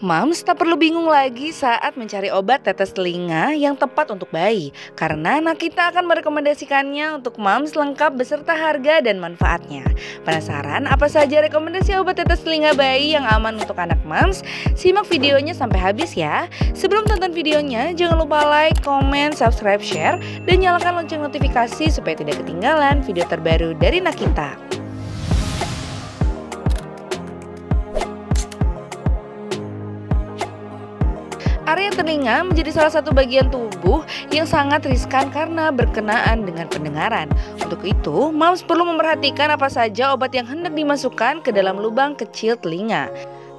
Mams tak perlu bingung lagi saat mencari obat tetes telinga yang tepat untuk bayi Karena Nakita akan merekomendasikannya untuk mams lengkap beserta harga dan manfaatnya. Penasaran apa saja rekomendasi obat tetes telinga bayi yang aman untuk anak mams? Simak videonya sampai habis ya. Sebelum tonton videonya jangan lupa like, comment, subscribe, share Dan nyalakan lonceng notifikasi supaya tidak ketinggalan video terbaru dari Nakita Area telinga menjadi salah satu bagian tubuh yang sangat riskan karena berkenaan dengan pendengaran. Untuk itu, moms perlu memperhatikan apa saja obat yang hendak dimasukkan ke dalam lubang kecil telinga.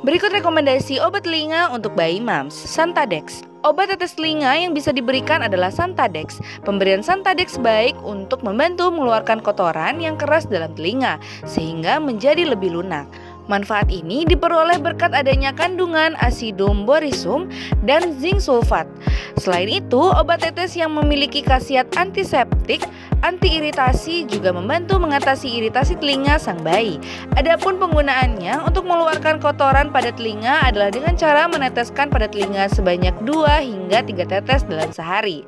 Berikut rekomendasi obat telinga untuk bayi moms. Santadex. Obat tetes telinga yang bisa diberikan adalah Santadex. Pemberian Santadex baik untuk membantu mengeluarkan kotoran yang keras dalam telinga sehingga menjadi lebih lunak. Manfaat ini diperoleh berkat adanya kandungan asidum borisum dan zinc sulfat. Selain itu, obat tetes yang memiliki khasiat antiseptik, anti-iritasi juga membantu mengatasi iritasi telinga sang bayi. Adapun penggunaannya untuk mengeluarkan kotoran pada telinga adalah dengan cara meneteskan pada telinga sebanyak 2 hingga 3 tetes dalam sehari.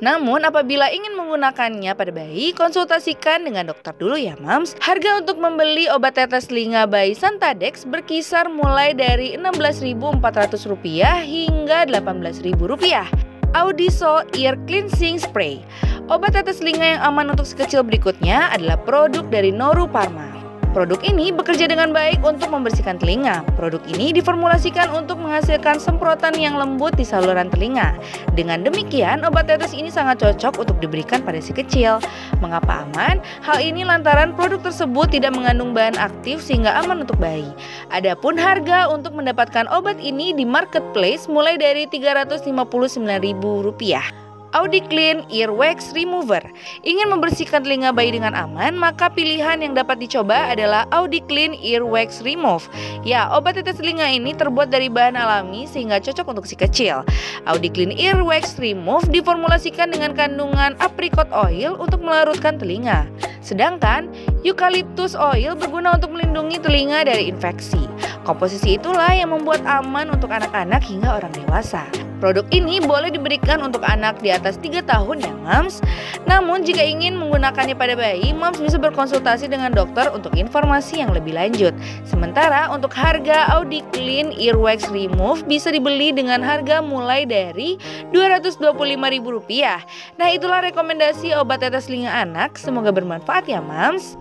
Namun apabila ingin menggunakannya pada bayi, konsultasikan dengan dokter dulu ya mams. Harga untuk membeli obat tetes telinga bayi Santadex berkisar mulai dari Rp16.400 hingga Rp18.000. Audisol Ear Cleansing Spray Obat tetes telinga yang aman untuk sekecil berikutnya adalah produk dari Noru Pharma. Produk ini bekerja dengan baik untuk membersihkan telinga. Produk ini diformulasikan untuk menghasilkan semprotan yang lembut di saluran telinga. Dengan demikian, obat tetes ini sangat cocok untuk diberikan pada si kecil. Mengapa aman? Hal ini lantaran produk tersebut tidak mengandung bahan aktif sehingga aman untuk bayi. Adapun harga untuk mendapatkan obat ini di marketplace mulai dari Rp359.000. Audi Clean Earwax Remover. Ingin membersihkan telinga bayi dengan aman, maka pilihan yang dapat dicoba adalah Audi Clean Earwax Remove. Ya, obat tetes telinga ini terbuat dari bahan alami sehingga cocok untuk si kecil. Audi Clean Earwax Remove diformulasikan dengan kandungan apricot oil untuk melarutkan telinga. Sedangkan eucalyptus oil berguna untuk melindungi telinga dari infeksi. Komposisi itulah yang membuat aman untuk anak-anak hingga orang dewasa. Produk ini boleh diberikan untuk anak di atas 3 tahun ya mams. Namun jika ingin menggunakannya pada bayi, mams bisa berkonsultasi dengan dokter untuk informasi yang lebih lanjut. Sementara untuk harga Audi Clean Earwax Remove bisa dibeli dengan harga mulai dari Rp225.000 Nah itulah rekomendasi obat tetes telinga anak, semoga bermanfaat ya mams